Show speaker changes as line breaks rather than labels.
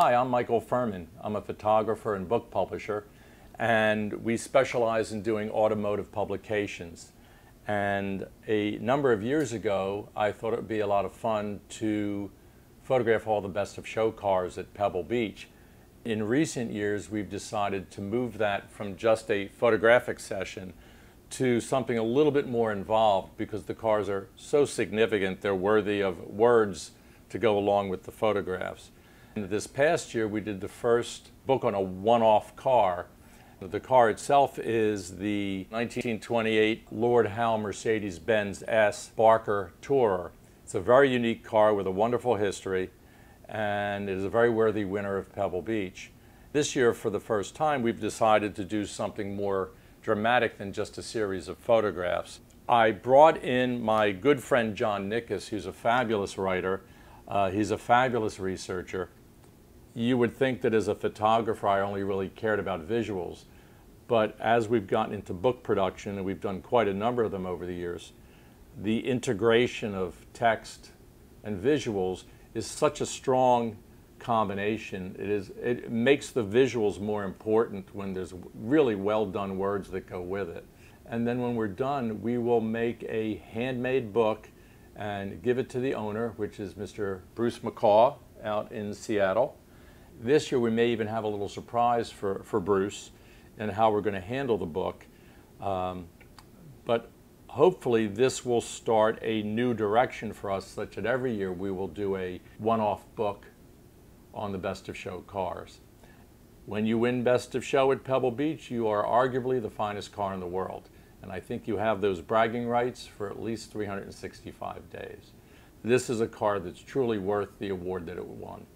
Hi, I'm Michael Furman. I'm a photographer and book publisher, and we specialize in doing automotive publications. And a number of years ago, I thought it would be a lot of fun to photograph all the best of show cars at Pebble Beach. In recent years, we've decided to move that from just a photographic session to something a little bit more involved because the cars are so significant, they're worthy of words to go along with the photographs. This past year, we did the first book on a one-off car. The car itself is the 1928 Lord Howe Mercedes-Benz S Barker Tourer. It's a very unique car with a wonderful history, and it is a very worthy winner of Pebble Beach. This year, for the first time, we've decided to do something more dramatic than just a series of photographs. I brought in my good friend John Nikas, who's a fabulous writer. Uh, he's a fabulous researcher you would think that as a photographer, I only really cared about visuals. But as we've gotten into book production, and we've done quite a number of them over the years, the integration of text and visuals is such a strong combination. It, is, it makes the visuals more important when there's really well done words that go with it. And then when we're done, we will make a handmade book and give it to the owner, which is Mr. Bruce McCaw out in Seattle. This year we may even have a little surprise for, for Bruce and how we're going to handle the book. Um, but hopefully this will start a new direction for us such that every year we will do a one-off book on the best of show cars. When you win best of show at Pebble Beach, you are arguably the finest car in the world. And I think you have those bragging rights for at least 365 days. This is a car that's truly worth the award that it won.